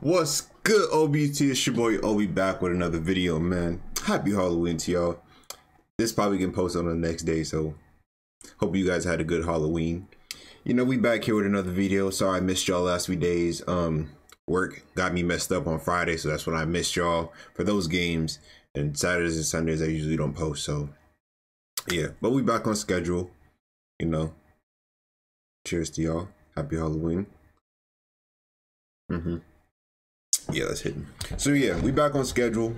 What's good, OBT? It's your boy Obi back with another video, man. Happy Halloween to y'all. This probably can post on the next day, so hope you guys had a good Halloween. You know, we back here with another video. Sorry I missed y'all last few days. Um, work got me messed up on Friday, so that's when I missed y'all for those games. And Saturdays and Sundays I usually don't post, so yeah. But we back on schedule. You know. Cheers to y'all. Happy Halloween. Mm-hmm. Yeah, that's hidden. So yeah, we back on schedule.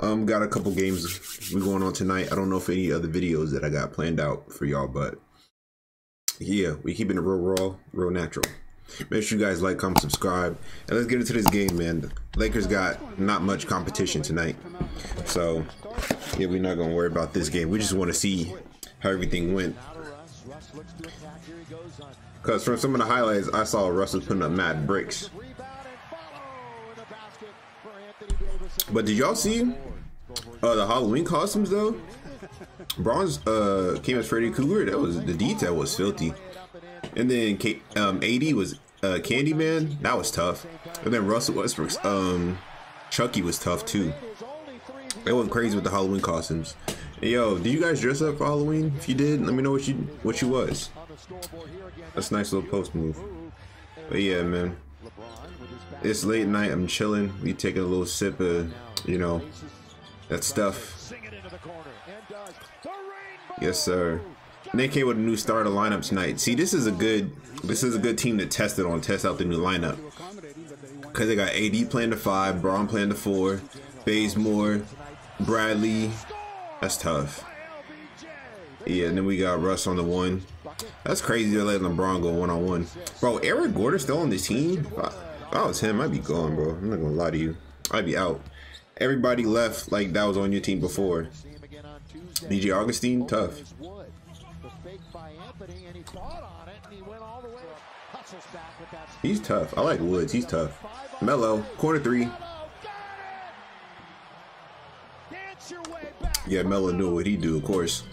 Um, got a couple games we going on tonight. I don't know if any other videos that I got planned out for y'all, but yeah, we keeping it real raw, real natural. Make sure you guys like, comment, subscribe, and let's get into this game, man. Lakers got not much competition tonight, so yeah, we're not gonna worry about this game. We just want to see how everything went. Cause from some of the highlights, I saw Russell putting up mad bricks. But did y'all see uh, the Halloween costumes though? Bronze uh, came as Freddy Krueger. That was the detail was filthy. And then K um, AD was uh, Candyman. That was tough. And then Russell Westbrook's um, Chucky was tough too. They went crazy with the Halloween costumes. Yo, do you guys dress up for Halloween? If you did, let me know what you what you was. That's a nice little post move. But yeah, man. It's late night. I'm chilling. We taking a little sip of, you know, that stuff. Yes, sir. They came with a new starter lineup tonight. See, this is a good, this is a good team to test it on. Test out the new lineup. Cause they got AD playing the five, Bron playing the four, Bazemore, Bradley. That's tough. Yeah, and then we got Russ on the one. That's crazy to let LeBron go one on one. Bro, Eric Gordon still on this team? If I was him, I'd be gone, bro. I'm not gonna lie to you. I'd be out. Everybody left like that was on your team before. DJ Augustin, tough. He's tough. I like Woods. He's tough. Melo, corner three. Yeah, Melo knew what he'd do, of course.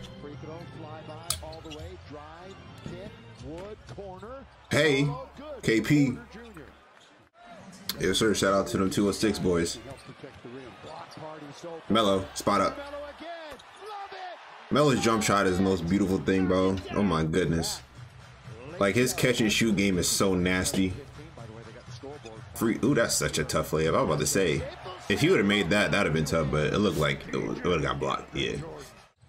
Hey, KP. Yes, sir. Shout out to them 206 boys. Melo, spot up. Melo's jump shot is the most beautiful thing, bro. Oh my goodness. Like his catch and shoot game is so nasty. Free. Ooh, that's such a tough layup. I was about to say, if he would have made that, that'd have been tough. But it looked like it, would have got blocked. Yeah.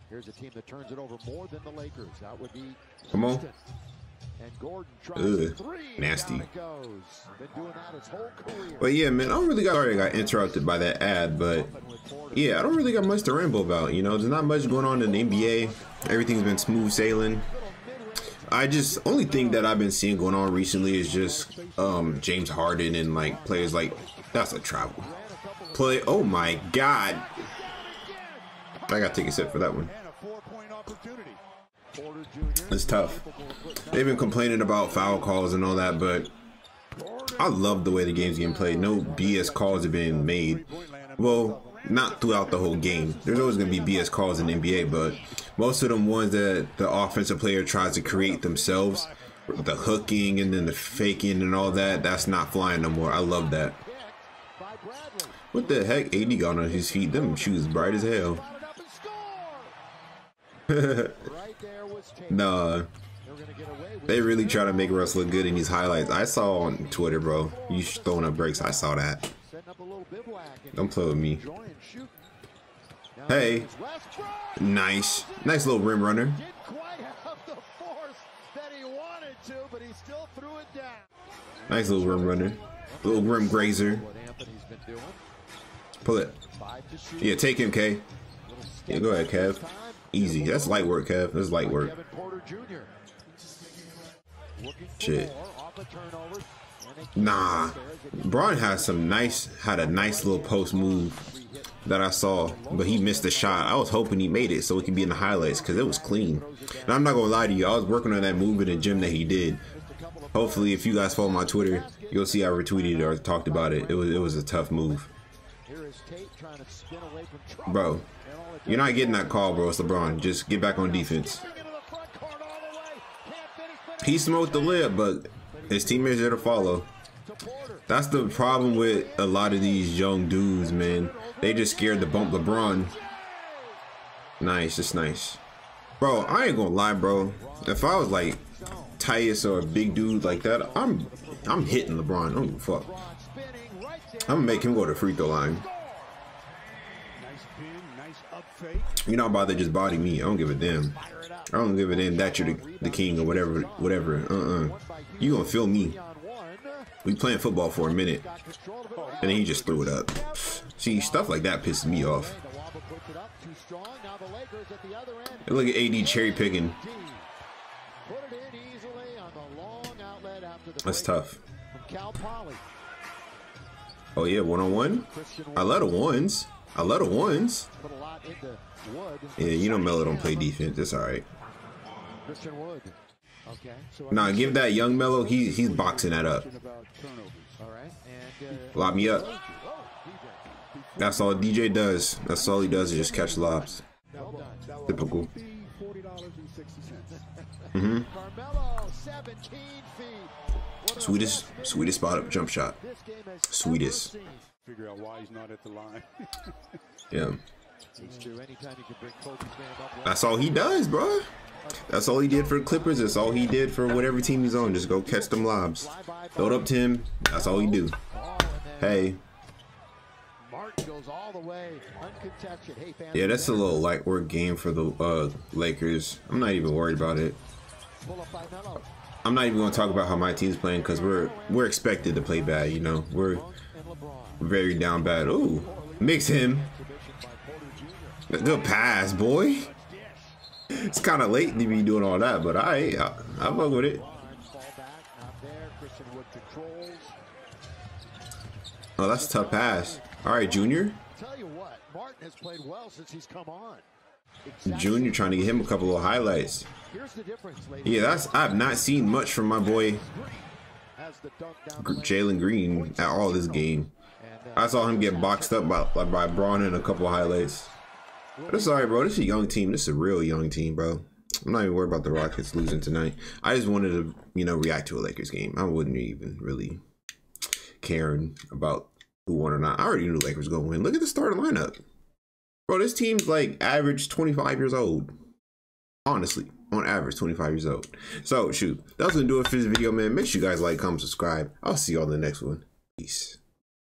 Here's a team that turns it over more than the Lakers. That would be. Come on. Ugh, nasty. But yeah, man, I don't really got sorry I got interrupted by that ad, but yeah, I don't really got much to ramble about. You know, there's not much going on in the NBA. Everything's been smooth sailing. I just only thing that I've been seeing going on recently is just um, James Harden and like players like that's a travel play. Oh my god! I gotta take a sip for that one. It's tough. They've been complaining about foul calls and all that, but I love the way the game's getting played. No BS calls are being made. Well, not throughout the whole game. There's always going to be BS calls in the NBA, but most of them ones that the offensive player tries to create themselves, the hooking and then the faking and all that, that's not flying no more. I love that. What the heck? AD got on his feet. Them shoes bright as hell. nah. They really try to make Russ look good in these highlights. I saw on Twitter, bro. You throwing up breaks. I saw that. Don't play with me. Hey. Nice. Nice little rim runner. Nice little rim runner. Little rim grazer. Pull it. Yeah, take him, K. Yeah, go ahead, Kev. Easy. That's light work, Kev. That's light work. Shit. Nah. Bron had some nice, had a nice little post move that I saw, but he missed the shot. I was hoping he made it so it could be in the highlights because it was clean. And I'm not gonna lie to you, I was working on that move in the gym that he did. Hopefully, if you guys follow my Twitter, you'll see I retweeted or talked about it. It was it was a tough move. Bro, you're not getting that call, bro. It's LeBron. Just get back on defense. He smoked the lip, but his teammates there to follow. That's the problem with a lot of these young dudes, man. They just scared to bump LeBron. Nice, it's nice. Bro, I ain't gonna lie, bro. If I was like Tyus or a big dude like that, I'm I'm hitting LeBron. I don't give a fuck. I'm gonna make him go to free throw line. You're not about to just body me. I don't give a damn. I don't give a damn that you're the, the king or whatever, whatever. Uh-uh. You gonna feel me. We playing football for a minute. And then he just threw it up. See, stuff like that pisses me off. look at AD cherry picking. That's tough. Oh yeah, one on one. I love the ones. I love the ones. Yeah, you know Melo don't play defense. That's all right. Nah, give that young Melo. He he's boxing that up. Lob me up. That's all DJ does. That's all he does is just catch lobs. Typical. Mm-hmm. Sweetest, sweetest spot up jump shot. Sweetest. Figure out why he's not at the line. yeah. That's all he does, bro. That's all he did for Clippers. That's all he did for whatever team he's on. Just go catch them lobs. Throw it up to him. That's all he do. Hey. Yeah, that's a little light work game for the uh, Lakers. I'm not even worried about it. I'm not even going to talk about how my team's playing because we're we're expected to play bad. You know, we're very down bad. Ooh, mix him. Good pass, boy. It's kind of late to be doing all that, but I I, I fuck with it. Oh, that's a tough pass. All right, Junior. Martin has played well since he's come on. Junior trying to get him a couple of highlights. Yeah, that's I've not seen much from my boy Jalen Green at all this game. I saw him get boxed up by like by Bron in a couple highlights. But it's alright, bro. This is a young team. This is a real young team, bro. I'm not even worried about the Rockets losing tonight. I just wanted to, you know, react to a Lakers game. I wouldn't even really caring about who won or not. I already knew the Lakers going to win. Look at the starting lineup. Bro, this team's like average 25 years old. Honestly, on average, 25 years old. So, shoot, that's to do it for this video, man. Make sure you guys like, comment, subscribe. I'll see you on the next one. Peace.